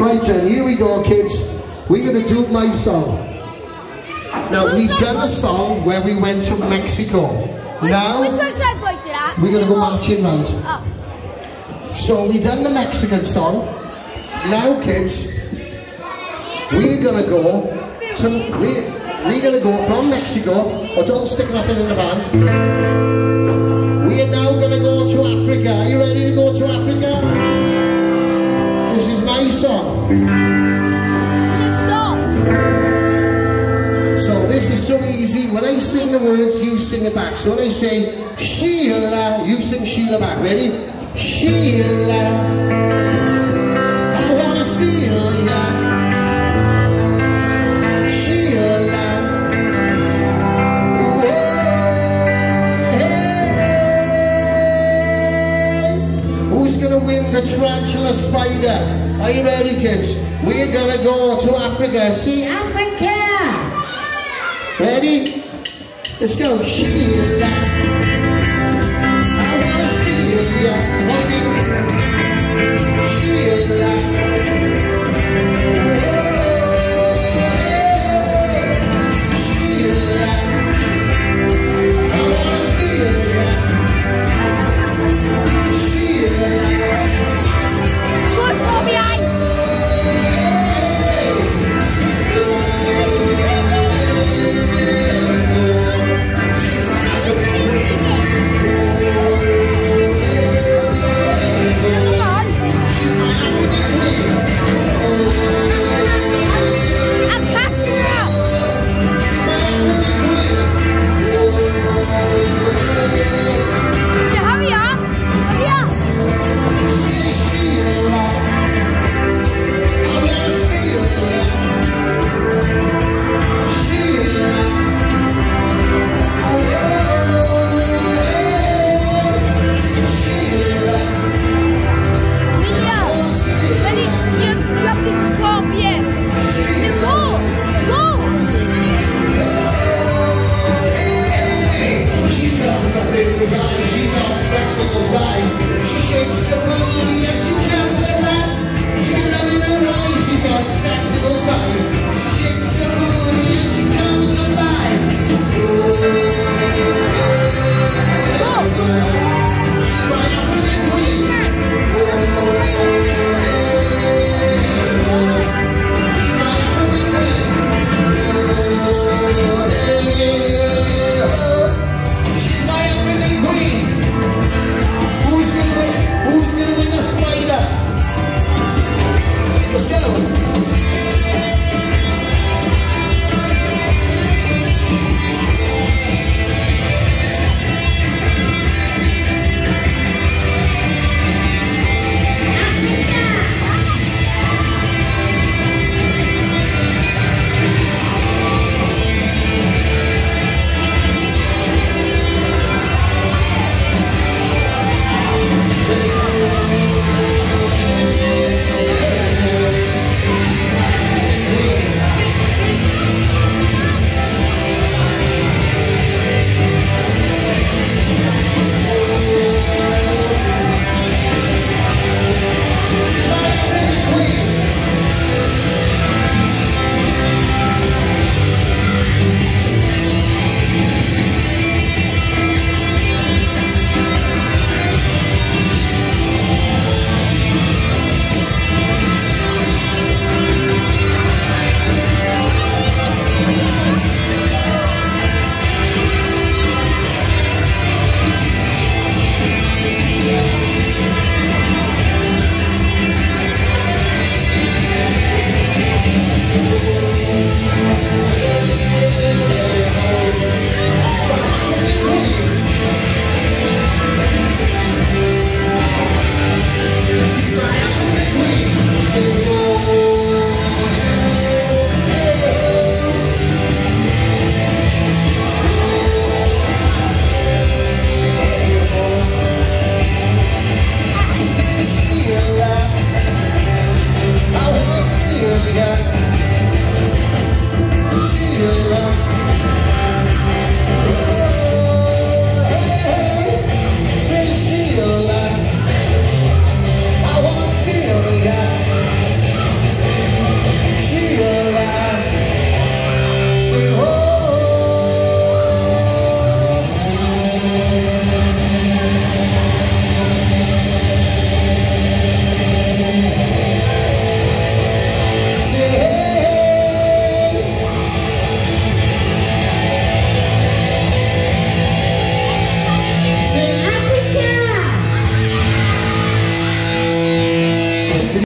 Right then, here we go, kids. We're gonna do my song. Now we've done a song where we went to Mexico. Now which one should I point we're gonna go marching round. Oh. So we've done the Mexican song. Now, kids, we're gonna go to We're, we're gonna go from Mexico. Oh, don't stick nothing in the van. We are now gonna go to Africa. Are you ready to go to Africa? This is my song. This song. So this is so easy. When I sing the words, you sing it back. So when I say Sheila, you sing Sheila back. Ready? Sheila, I wanna steal ya. Are you ready, kids? We're gonna go to Africa. See Africa. Ready? Let's go. Sheila. I wanna steal ya.